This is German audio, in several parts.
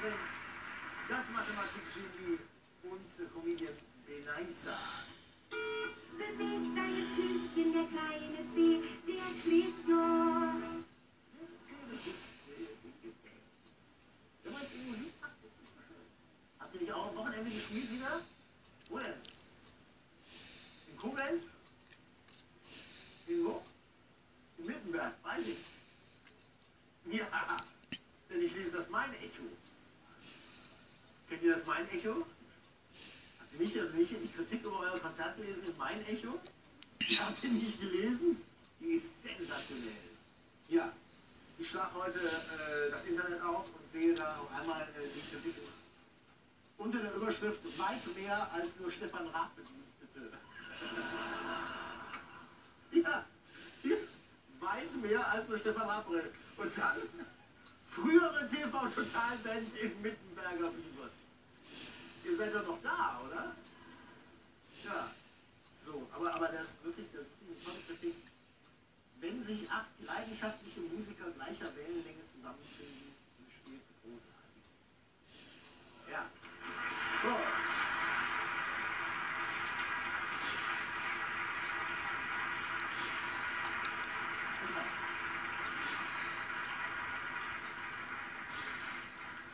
Katrin, das Mathematikgenie und Comedian Benaisa. Bewegt deine Füßchen, der kleine Zeh, der schläft noch. Wenn man es in Musik macht, ist es so schön. Habt ihr nicht auch am Wochenende gespielt wieder? Wo denn? In Koblenz? In wo? In Mittenberg, weiß ich. Ja, denn ich lese das Mein Echo. Kennt ihr das Mein Echo? Habt ihr nicht, nicht die Kritik über euer Konzert gelesen in Mein Echo? Habt ihr nicht gelesen? Die ist sensationell. Ja, ich schlage heute äh, das Internet auf und sehe da auf einmal äh, die Kritik unter der Überschrift weit mehr als nur Stefan Raab Bedienstete. ja, ja, weit mehr als nur Stefan Raab. Und dann frühere TV-Totalband in Mittenberger Bibert. Ihr seid doch noch da, oder? Ja. So, aber, aber das wirklich, das ist. Wenn sich acht leidenschaftliche Musiker gleicher Wellenlänge zusammenfinden, entsteht großartig. Ja. So.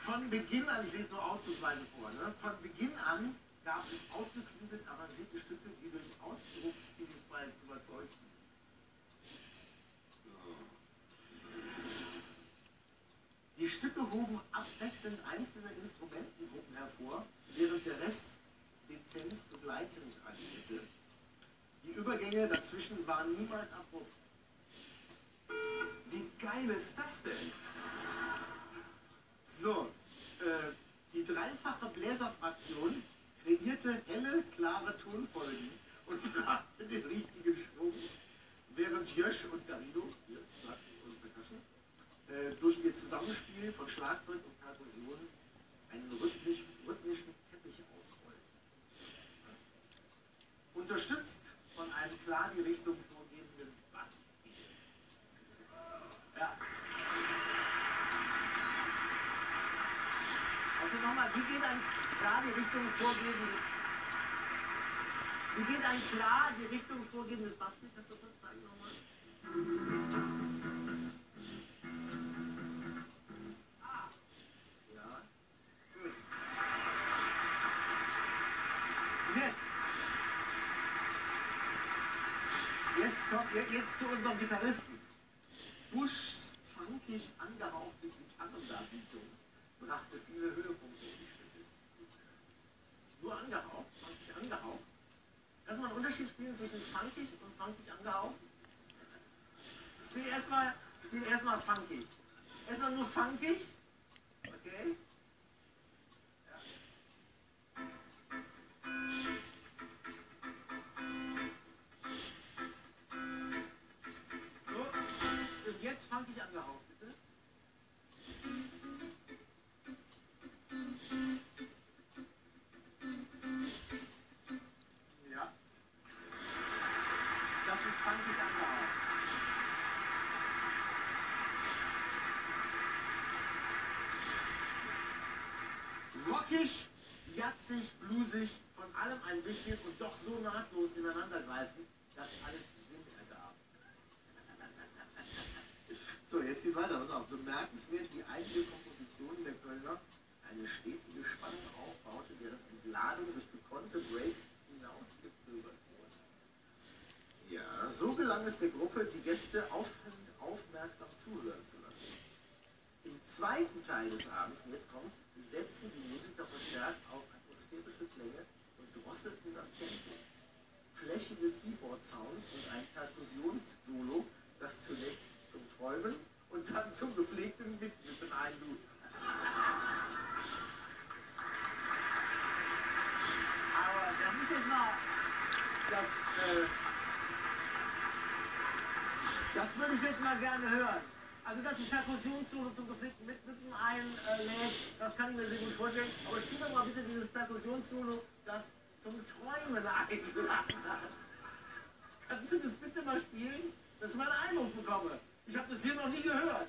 Von Beginn an, ich lese nur ausdrucksweise vor, ne? von Beginn an gab es ausgeklügelt arrangierte Stücke, die durch Ausdrucksvielfalt überzeugten. Die Stücke hoben abwechselnd einzelne Instrumentengruppen hervor, während der Rest dezent begleitend agierte. Die Übergänge dazwischen waren niemals abrupt. Wie geil ist das denn? So, dreifache Bläserfraktion kreierte helle, klare Tonfolgen und brachte den richtigen Schwung, während Jösch und Percussion, äh, durch ihr Zusammenspiel von Schlagzeug und Perkussion einen rhythmisch, rhythmischen Teppich ausrollten. Unterstützt von einem klar die Richtung Also nochmal, wie geht ein klar die Richtung vorgebendes wie geht ein klar die Richtung vorgebendes Bassbild? Kannst du kurz zeigen nochmal? Ah. Jetzt. Jetzt kommt zu unserem Gitarristen. Buschs funkig angehauchte Gitarrendarbietung brachte viele Höhepunkte. Nur angehaucht, funkig angehaucht. Kannst du mal einen Unterschied spielen zwischen funkig und funkig angehaucht? Spiel erstmal spiel erstmal funkig. Erstmal nur funkig. Okay? So, und jetzt funkig angehaucht, Rockig, jatzig, bluesig, von allem ein bisschen und doch so nahtlos ineinandergreifen, dass alles Sinn ergab. So, jetzt geht's weiter. Pass auf. Bemerkenswert, wie einige Kompositionen der Kölner eine stetige Spannung aufbaute, deren Entladung durch gekonnte Breaks hinausgezögert wurde. Ja, so gelang es der Gruppe, die Gäste aufmerksam zuhören zu zweiten Teil des Abends, und jetzt kommt's, setzten die Musiker verstärkt auf atmosphärische Klänge und drosselten das Tempo. Flächige Keyboard-Sounds und ein Perkussionssolo, das zunächst zum Träumen und dann zum gepflegten Mitwippen einlud. Aber das ist jetzt mal das, äh, das würde ich jetzt mal gerne hören. Also, dass ein Perkussionssolo zum gepflegten Mitwippen einlädt, das kann ich mir sehr gut vorstellen. Aber spiel doch mal bitte dieses Perkussionssolo, das zum Träumen eingeladen hat. Kannst du das bitte mal spielen? Dass ich mal einen Eindruck bekomme. Ich habe das hier noch nie gehört.